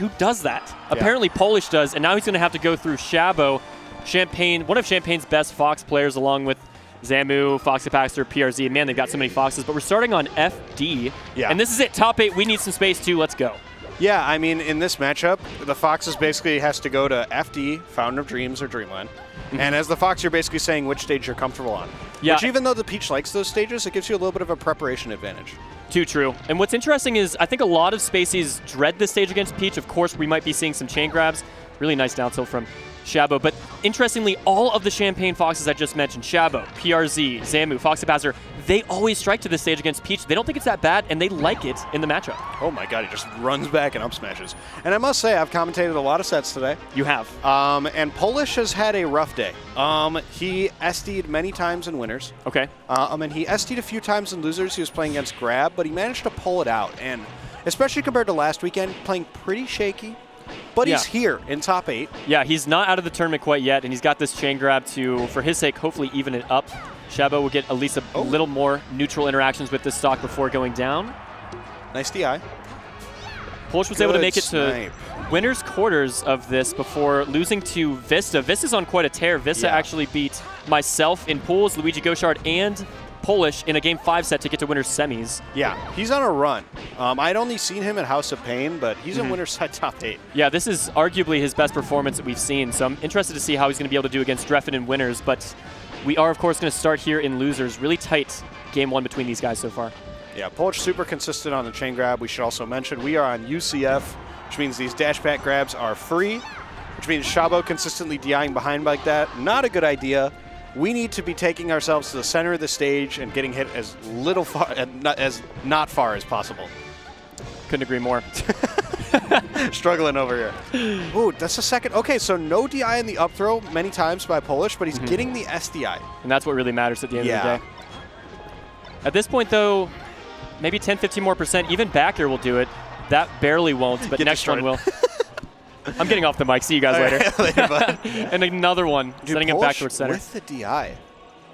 who does that? Apparently Polish does, and now he's going to have to go through Shabo, Champaign, one of Champaign's best Fox players, along with Zamu, Foxy Paxter, PRZ. Man, they've got so many Foxes, but we're starting on FD. Yeah. And this is it. Top eight. We need some space too. Let's go. Yeah, I mean, in this matchup, the Foxes basically has to go to FD, Fountain of Dreams, or Dreamland. Mm-hmm. And as the Fox, you're basically saying which stage you're comfortable on. Yeah. Which, even though the Peach likes those stages, it gives you a little bit of a preparation advantage. Too true. And what's interesting is I think a lot of Spaceys dread this stage against Peach. Of course, we might be seeing some chain grabs. Really nice down tilt from Shabo. But interestingly, all of the Champaign Foxes I just mentioned, Shabo, PRZ, Zamu, Foxy Paxter, they always strike to this stage against Peach. They don't think it's that bad, and they like it in the matchup. Oh my god, he just runs back and up smashes. And I must say, I've commentated a lot of sets today. You have. Um, and Polish has had a rough day. Um, he SD'd many times in winners. Okay. Um, and he SD'd a few times in losers. He was playing against Grab, but he managed to pull it out. And especially compared to last weekend, playing pretty shaky. But he's here in top eight. Yeah, he's not out of the tournament quite yet, and he's got this chain grab to, for his sake, hopefully even it up. Shabo will get at least a Oh. little more neutral interactions with this stock before going down. Nice DI. Polish was able to make it to snipe. winners quarters of this before losing to Vista. Vista's on quite a tear. Vista Yeah. actually beat myself in pools, Luigi Gauchard, and Polish in a game five set to get to winners semis. Yeah, he's on a run. Um, I'd only seen him at House of Pain, but he's Mm-hmm. in winner's side top eight. Yeah, this is arguably his best performance that we've seen, so I'm interested to see how he's going to be able to do against Drephen in winners, but we are, of course, going to start here in losers. Really tight game one between these guys so far. Yeah, Polish super consistent on the chain grab. We should also mention we are on UCF, which means these dash back grabs are free, which means Shabo consistently DIing behind like that. Not a good idea. We need to be taking ourselves to the center of the stage and getting hit as little far, as not far as possible. Couldn't agree more. Struggling over here. Ooh, that's the second. Okay, so no DI in the up throw many times by Polish, but he's mm-hmm. getting the SDI. and that's what really matters at the end Yeah. of the day. At this point, though, maybe 10, 15 more percent, even back air will do it. That barely won't, but Get next one will. I'm getting off the mic. See you guys later. And another one, Dude, sending him back Polish towards center. With the DI.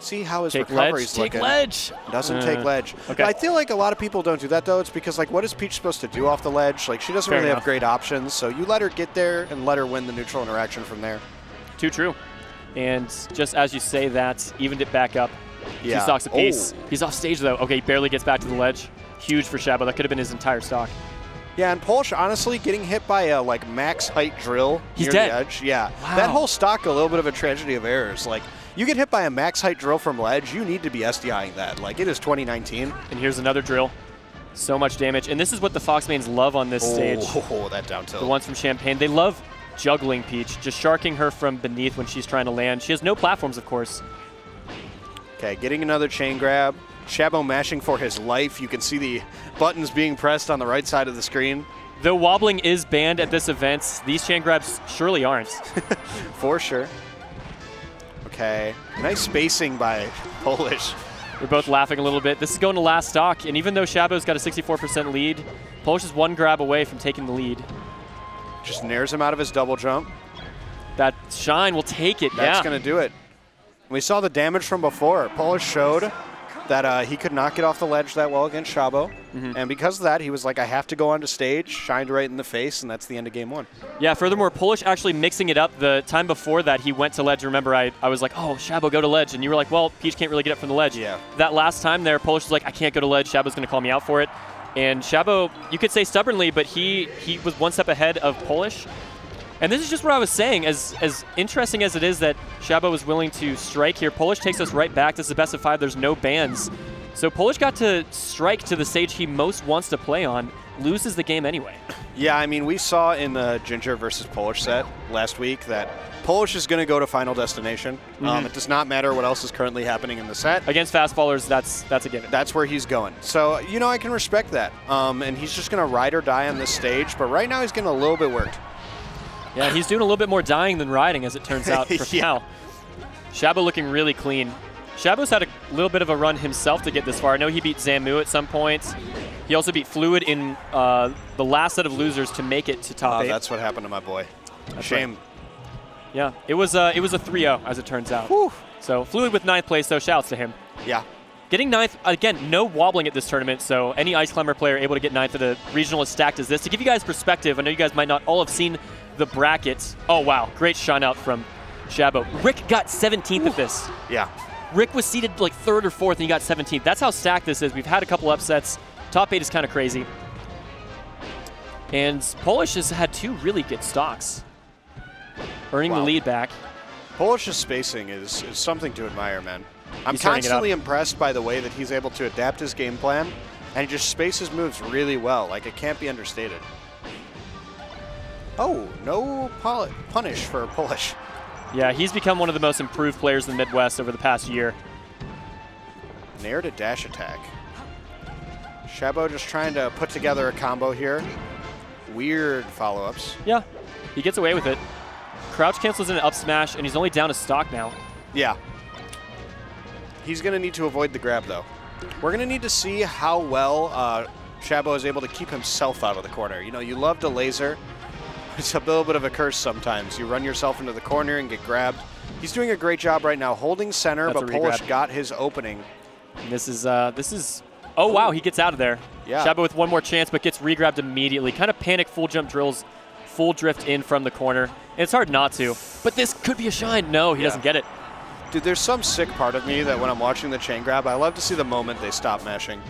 See how his Take recovery's ledge. Take ledge. Doesn't Uh, take ledge. okay. I feel like a lot of people don't do that though. It's because like, what is Peach supposed to do off the ledge? Like, she doesn't Fair really enough. have great options. So you let her get there and let her win the neutral interaction from there. Too true. And just as you say that, evened it back up. Yeah. Two stocks apiece. Oh. He's off stage though. Okay, he barely gets back to the ledge. Huge for Shabo. That could have been his entire stock. Yeah, and Polish honestly getting hit by a like max height drill He's near dead. the edge. Yeah, Wow. that whole stock a little bit of a tragedy of errors. Like you get hit by a max height drill from ledge, you need to be SDIing that. Like it is 2019. And here's another drill. So much damage. And this is what the Fox mains love on this stage. Oh, that down tilt. The ones from Champaign. They love juggling Peach, just sharking her from beneath when she's trying to land. She has no platforms, of course. Okay, getting another chain grab. Shabo mashing for his life. You can see the buttons being pressed on the right side of the screen. Though wobbling is banned at this event, these chain grabs surely aren't. For sure. Okay, nice spacing by Polish. We're both laughing a little bit. This is going to last stock, and even though Shabo's got a 64% lead, Polish is one grab away from taking the lead. Just nares him out of his double jump. That Shine will take it, That's yeah. going to do it. We saw the damage from before. Polish showed that uh, he could not get off the ledge that well against Shabo. Mm-hmm. And because of that, he was like, I have to go onto stage, shined right in the face, and that's the end of game one. Yeah, furthermore, Polish actually mixing it up. The time before that, he went to ledge. Remember, I, I was like, oh, Shabo, go to ledge. And you were like, well, Peach can't really get up from the ledge. Yeah. That last time there, Polish was like, I can't go to ledge. Shabo's going to call me out for it. And Shabo, you could say stubbornly, but he, he was one step ahead of Polish. And this is just what I was saying. As as interesting as it is that Shabo was willing to strike here, Polish takes us right back. This is the best of five. There's no bans. So Polish got to strike to the stage he most wants to play on, loses the game anyway. Yeah, I mean, we saw in the Ginger versus Polish set last week that Polish is going to go to Final Destination. Mm-hmm. Um, it does not matter what else is currently happening in the set. Against fast fallers, that's that's a given. That's where he's going. So, you know, I can respect that. Um, and he's just going to ride or die on this stage. But right now, he's getting a little bit worked. Yeah, he's doing a little bit more dying than riding, as it turns out for Yeah. now. Shabo looking really clean. Shabo's had a little bit of a run himself to get this far. I know he beat Zamu at some point. He also beat Fluid in uh, the last set of losers to make it to top Oh, eight. that's what happened to my boy. Shame. Yeah, it was uh, it was a 3-0 as it turns out. Whew. So Fluid with ninth place, though. Shouts to him. Yeah. Getting ninth, again, no wobbling at this tournament, so any Ice Climber player able to get ninth at a regional as stacked as this. To give you guys perspective, I know you guys might not all have seen the brackets. Oh, wow, great shine out from Shabo. Rick got 17th at this. Yeah. Rick was seated like third or fourth, and he got 17th. That's how stacked this is. We've had a couple upsets. Top eight is kind of crazy. And Polish has had two really good stocks, earning Wow. the lead back. Polish's spacing is, is something to admire, man. I'm He's turning it up. constantly impressed by the way that he's able to adapt his game plan, and he just spaces moves really well. Like, it can't be understated. Oh, no punish for Polish. Yeah, he's become one of the most improved players in the Midwest over the past year. Nair to dash attack. Shabo just trying to put together a combo here. Weird follow-ups. Yeah, he gets away with it. Crouch cancels in an up smash, and he's only down a stock now. Yeah. He's going to need to avoid the grab, though. We're going to need to see how well uh, Shabo is able to keep himself out of the corner. You know, you love to laser. It's a little bit of a curse sometimes. You run yourself into the corner and get grabbed. He's doing a great job right now holding center, That's but Polish got his opening. And this is, uh, this is, oh wow, he gets out of there. Yeah. Shabo with one more chance, but gets regrabbed immediately. Kind of panic full jump drills, full drift in from the corner. And it's hard not to. But this could be a shine. No, he Yeah. doesn't get it. Dude, there's some sick part of me that when I'm watching the chain grab, I love to see the moment they stop mashing.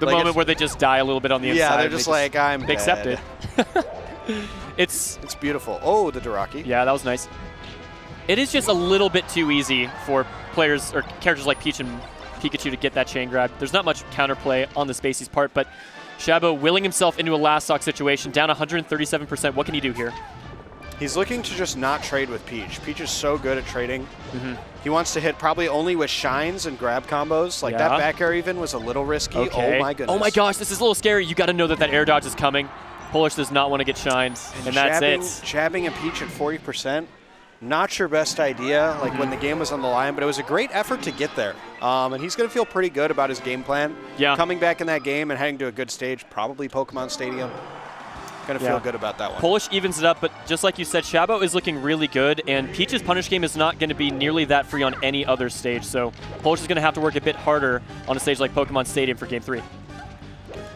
The Like, moment where they just die a little bit on the inside. Yeah, they're and they just like, I'm they accept it. it's It's beautiful. Oh, the Daraki. Yeah, that was nice. It is just a little bit too easy for players or characters like Peach and Pikachu to get that chain grab. There's not much counterplay on the Spacey's part, but Shabo willing himself into a last stock situation, down 137%. What can he do here? He's looking to just not trade with Peach. Peach is so good at trading. Mm-hmm. He wants to hit probably only with shines and grab combos. Like Yeah. that back air even was a little risky. Okay. Oh my goodness. Oh my gosh, this is a little scary. You got to know that that air dodge is coming. Polish does not want to get shines, and, that's jabbing, it. Jabbing a Peach at 40%. Not your best idea, like when the game was on the line, but it was a great effort to get there. Um, and he's going to feel pretty good about his game plan. Yeah. Coming back in that game and heading to a good stage, probably Pokemon Stadium. Going to Yeah. feel good about that one. Polish evens it up, but just like you said, Shabo is looking really good, and Peach's punish game is not going to be nearly that free on any other stage. So Polish is going to have to work a bit harder on a stage like Pokemon Stadium for Game Three.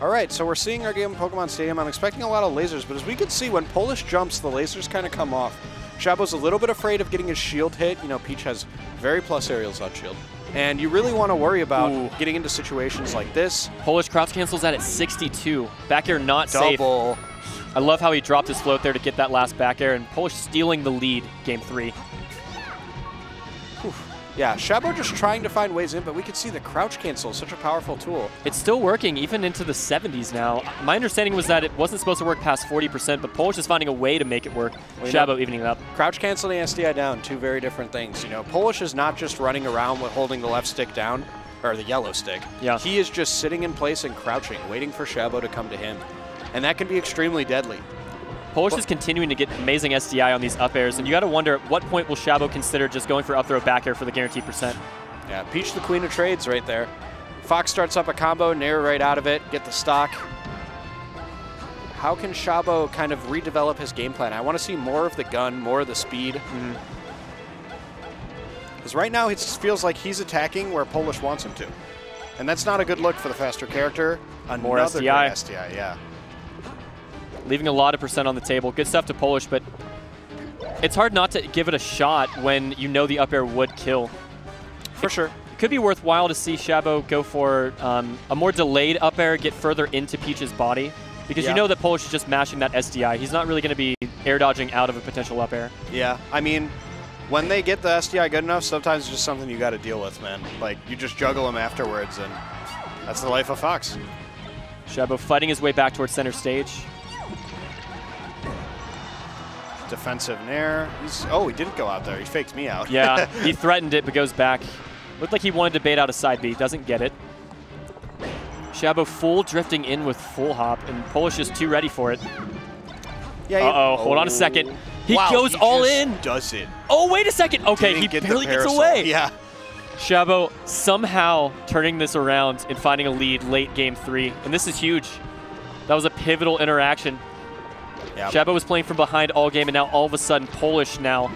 All right, so we're seeing our game in Pokemon Stadium. I'm expecting a lot of lasers, but as we can see, when Polish jumps, the lasers kind of come off. Shabo's a little bit afraid of getting his shield hit. You know, Peach has very plus aerials on shield. And you really want to worry about Ooh. getting into situations like this. Polish crouch cancels that at 62. Back air not safe. I love how he dropped his float there to get that last back air, and Polish stealing the lead Game Three. Yeah, Shabo just trying to find ways in, but we can see the crouch cancel is such a powerful tool. It's still working, even into the 70s now. My understanding was that it wasn't supposed to work past 40%, but Polish is finding a way to make it work. Well, you know- Shabo evening it up. Crouch cancel and SDI down, two very different things. You know, Polish is not just running around with holding the left stick down, or the yellow stick. Yeah. He is just sitting in place and crouching, waiting for Shabo to come to him. And that can be extremely deadly. Polish is continuing to get amazing SDI on these up airs, and you got to wonder at what point will Shabo consider just going for up throw back air for the guaranteed percent. Yeah, Peach the queen of trades right there. Fox starts up a combo, Nair right out of it, get the stock. How can Shabo kind of redevelop his game plan? I want to see more of the gun, more of the speed. Mm-hmm. Because right now it just feels like he's attacking where Polish wants him to. And that's not a good look for the faster character. On more Another SDI. SDI, yeah. Leaving a lot of percent on the table. Good stuff to Polish, but it's hard not to give it a shot when you know the up air would kill. For sure. It could be worthwhile to see Shabo go for um, a more delayed up air, get further into Peach's body, because Yeah. you know that Polish is just mashing that SDI. He's not really going to be air dodging out of a potential up air. Yeah, I mean, when they get the SDI good enough, sometimes it's just something you got to deal with, man. Like, you just juggle them afterwards, and that's the life of Fox. Shabo fighting his way back towards center stage. Defensive Nair. He's, oh, he didn't go out there. He faked me out. Yeah, he threatened it but goes back. Looked like he wanted to bait out a side B, doesn't get it. Shabo full drifting in with full hop, and Polish is too ready for it. yeah Uh-oh, hold on a second. He Wow, goes he all in. Does it. Oh, wait a second. Okay, Didn't he get barely gets away. Yeah. Shabo somehow turning this around and finding a lead late game three. And this is huge. That was a pivotal interaction. Shabo was playing from behind all game, and now all of a sudden, Polish now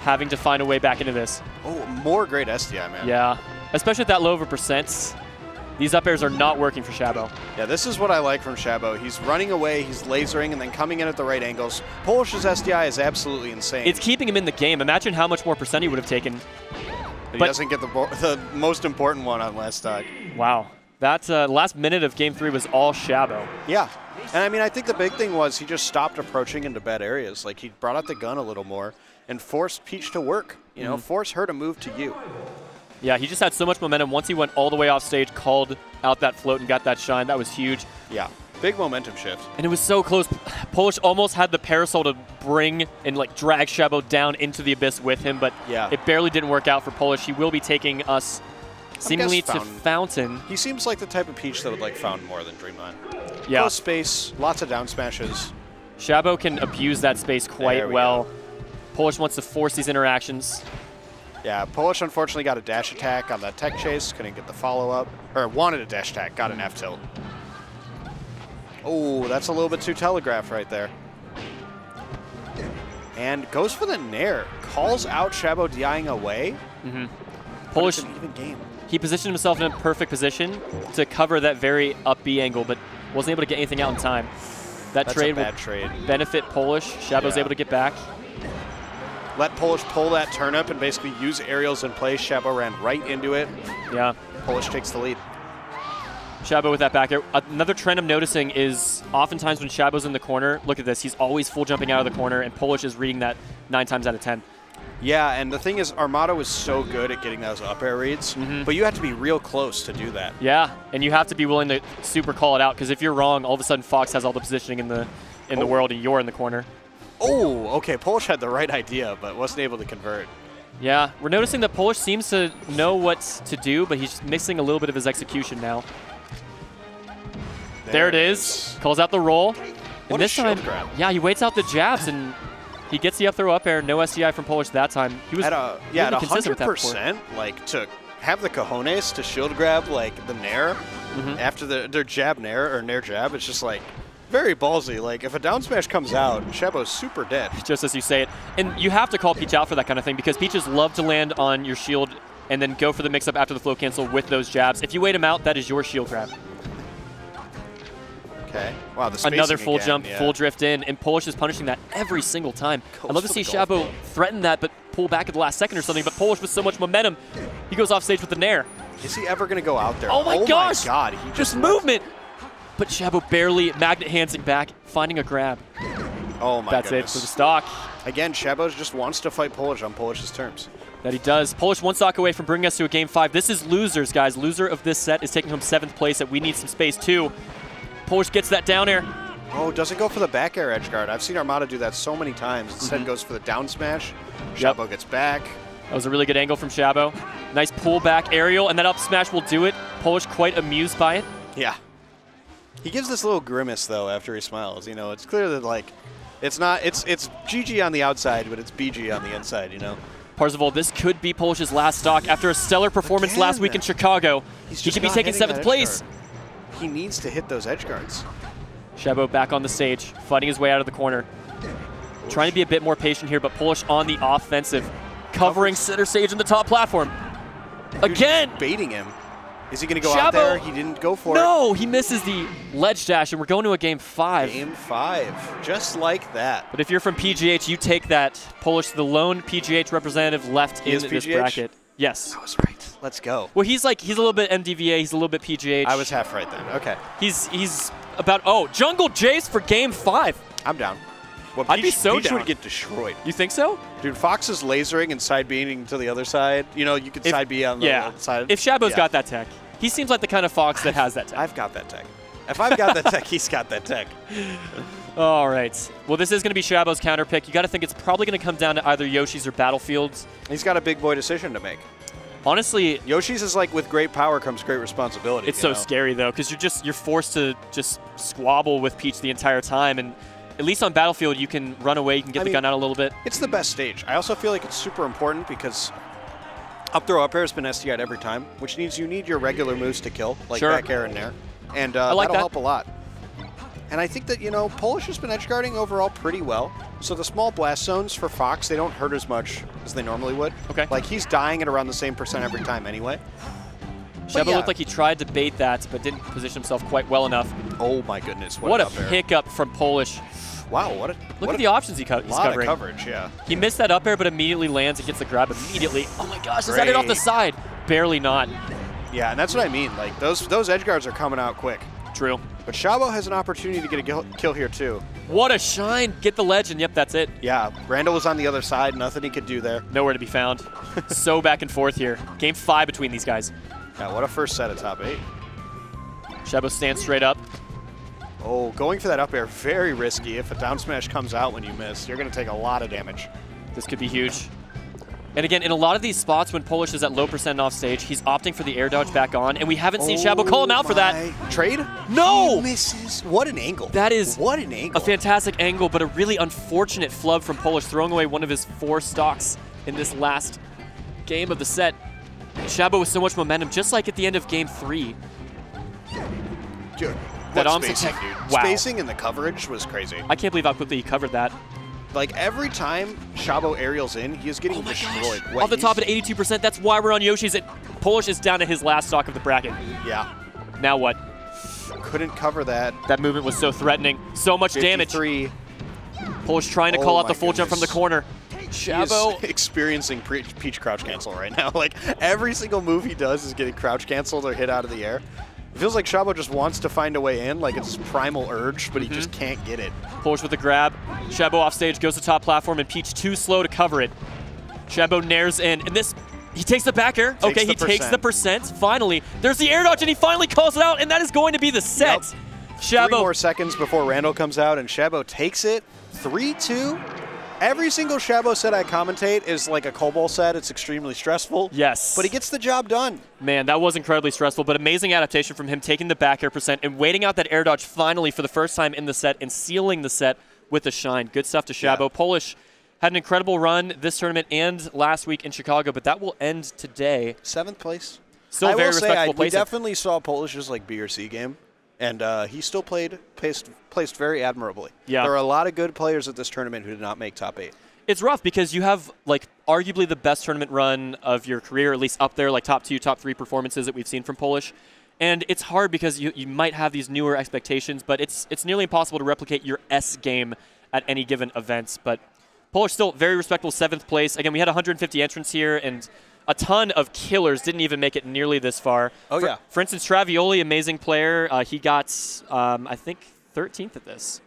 having to find a way back into this. Oh, more great SDI, man. Yeah. especially at that low of a percent. These up airs are not working for Shabo. Yeah, this is what I like from Shabo. He's running away, he's lasering, and then coming in at the right angles. Polish's SDI is absolutely insane. It's keeping him in the game. Imagine how much more percent he would have taken. he but- doesn't get the, the most important one on last stock. Wow. That uh, last minute of game three was all Shabo. Yeah. And I mean, I think the big thing was he just stopped approaching into bad areas. Like he brought out the gun a little more and forced Peach to work. You know, mm-hmm. force her to move to you. Yeah, he just had so much momentum. Once he went all the way off stage, called out that float and got that shine, that was huge. Yeah. Big momentum shift. And it was so close. Polish almost had the parasol to bring and like drag Shabo down into the abyss with him, but Yeah. it barely didn't work out for Polish. He will be taking us seemingly to Fountain. Fountain. He seems like the type of Peach that would like Fountain more than Dreamland. Yeah, Close space, lots of down smashes. Shabo can abuse that space quite we well. Polish wants to force these interactions. Yeah, Polish unfortunately got a dash attack on that tech chase, couldn't get the follow up, or wanted a dash attack, got an F tilt. Oh, that's a little bit too telegraph right there. And goes for the Nair, calls out Shabo DIing away. but Polish, an even game. he positioned himself in a perfect position to cover that very up B angle, but wasn't able to get anything out in time. That That's trade a bad will trade. benefit Polish. Shabo's Yeah. able to get back. Let Polish pull that turnip and basically use aerials in place. Shabo ran right into it. Yeah. Polish takes the lead. Shabo with that back air. Another trend I'm noticing is oftentimes when Shabo's in the corner, look at this, he's always full jumping out of the corner, and Polish is reading that nine times out of ten. Yeah, and the thing is, Armada is so good at getting those up air reads, Mm-hmm. but you have to be real close to do that. Yeah, and you have to be willing to super call it out because if you're wrong, all of a sudden Fox has all the positioning in the in the Oh. world, and you're in the corner. Oh, okay. Polish had the right idea, but wasn't able to convert. Yeah, we're noticing that Polish seems to know what to do, but he's missing a little bit of his execution now. There, it is. Calls out the roll. What and this time, grab. yeah, he waits out the jabs and he gets the up throw up air. No SDI from Polish that time. He was At a yeah, really at consistent hundred with that before. percent, like to have the cojones to shield grab like the nair Mm-hmm. after the, their jab nair or nair jab. It's just like very ballsy. Like if a down smash comes out, Shabo's super dead. just as you say it. And you have to call Peach out for that kind of thing because Peaches love to land on your shield and then go for the mix-up after the flow cancel with those jabs. If you wait him out, that is your shield grab. Okay. Wow, the Another full again, jump, yeah. full drift in, and Polish is punishing that every single time. Coast I'd love to see Shabo threaten that, but pull back at the last second or something, but Polish with so much momentum, he goes off stage with an air. Is he ever going to go out there? Oh my oh gosh! My God, he just, just movement! But Shabo barely magnet hands it back, finding a grab. Oh my That's goodness. it for the stock. Again, Shabo just wants to fight Polish on Polish's terms. That he does. Polish one stock away from bringing us to a game five. This is losers, guys. Loser of this set is taking home seventh place That We Need Some Space too. Porsche gets that down air. Oh, does it go for the back air edge guard. I've seen Armada do that so many times. Instead mm -hmm. goes for the down smash. Shabo yep. gets back. That was a really good angle from Shabo. Nice pullback aerial, and that up smash will do it. Polish quite amused by it. Yeah. He gives this little grimace though after he smiles. You know, it's clear that like, it's not it's it's GG on the outside, but it's BG on the inside. You know. Parzival, this could be Polish's last stock after a stellar performance Again. last week in Chicago. he should be taking seventh place. He needs to hit those edge guards. Shabo back on the stage, fighting his way out of the corner. Trying to be a bit more patient here, but Polish on the offensive. Covering center stage in the top platform. Again! Baiting him. Is he going to go Shabo- out there? He didn't go for it. No, he misses the ledge dash, and we're going to a game five. Game five. Just like that. But if you're from PGH, you take that. Polish, the lone PGH representative left He in is this PGH? bracket. Yes. I was right. Let's go. Well, he's like he's a little bit MDVA. He's a little bit PGH. I was half right then. Okay. He's he's about oh Jungle Japes for game five. I'm down. Well, I'd be Peach- so Peach down. would get destroyed. You think so? Dude, Fox is lasering and side beating to the other side. You know, you could If- side B on the yeah. other side. If Shabo's Yeah. got that tech, he seems like the kind of fox that has that tech. I've got that tech. If I've got that tech, he's got that tech. All right. Well, this is going to be Shabo's counter pick. You got to think it's probably going to come down to either Yoshi's or Battlefields. He's got a big boy decision to make. Honestly, Yoshi's is like with great power comes great responsibility. it's so know? scary though because you're just you're forced to just squabble with Peach the entire time, and at least on Battlefield you can run away, you can get I the mean- gun out a little bit. It's the best stage. I also feel like it's super important because up throw up air has been SDI'd every time, which means you need your regular moves to kill, like Sure. back air and there, And uh, like that'll that. help a lot. And I think that, you know, Polish has been edge guarding overall pretty well. So the small blast zones for Fox, they don't hurt as much as they normally would. Okay. Like he's dying at around the same percent every time anyway. Shabo yeah. looked like he tried to bait that, but didn't position himself quite well enough. Oh my goodness! What, What, a up air. pickup from Polish. Wow! What a Look what at a the options he co- he's lot covering. of coverage. Yeah. He missed that up air, but immediately lands and gets the grab immediately. Oh my gosh, is that it off the side? Barely not. Yeah, and that's what I mean. Like those those edge guards are coming out quick. True. But Shabo has an opportunity to get a kill, kill here too. What a shine. Get the legend. yep, that's it. Yeah, Randall was on the other side. Nothing he could do there. Nowhere to be found. so back and forth here. Game five between these guys. Yeah, what a first set of top eight. Shabo stands straight up. Oh, going for that up air, very risky. If a down smash comes out when you miss, you're going to take a lot of damage. This could be huge. And again, in a lot of these spots when Polish is at low percent off stage, he's opting for the air dodge back on, and we haven't seen Shabo call him out for that. Oh my- Trade? No! He misses. What an angle. That is what an angle. A fantastic angle, but a really unfortunate flub from Polish, throwing away one of his four stocks in this last game of the set. Shabo with so much momentum, just like at the end of game three. Dude, That what arm spacing, dude. wow. Spacing and the coverage was crazy. I can't believe how quickly he covered that. Like every time Shabo aerials in, he is getting Oh destroyed. gosh. Off the top at 82%, that's why we're on Yoshi's. At Polish is down to his last stock of the bracket. Yeah, Now what? couldn't cover that. That movement was so threatening. So much damage. Three. Polish trying to Oh call out the full jump from the corner. Shabo. experiencing peach crouch cancel right now. Like every single move he does is getting crouch canceled or hit out of the air. It feels like Shabo just wants to find a way in, like it's his primal urge, but he just Mm-hmm. can't get it. Polish with the grab. Shabo off stage, goes to top platform, and Peach too slow to cover it. Shabo nares in, and this, he takes the back air. okay, the he takes the percent. percent. Finally, there's the air dodge, and he finally calls it out, and that is going to be the set. Yep. Shabo, Three more seconds before Randall comes out, and Shabo takes it. 3-2. Every single Shabo set I commentate is like a Cobalt set. It's extremely stressful. Yes. But he gets the job done. man, that was incredibly stressful, but amazing adaptation from him taking the back air percent and waiting out that air dodge finally for the first time in the set and sealing the set with a shine. Good stuff to Shabo. Yeah. Polish had an incredible run this tournament and last week in Chicago, but that will end today. Seventh place. Still I very will say, I, we definitely saw Polish's like B or C game, and uh, he still played placed placed very admirably. Yeah. there are a lot of good players at this tournament who did not make top eight. It's rough because you have like arguably the best tournament run of your career, at least up there, like top two, top three performances that we've seen from Polish. And it's hard because you, you might have these newer expectations, but it's it's nearly impossible to replicate your S game at any given events. But Polish still very respectable seventh place. Again, we had 150 entrants here, and a ton of killers didn't even make it nearly this far. Oh, for, yeah. For instance, Travioli, amazing player. Uh, he got um, I think 13th at this.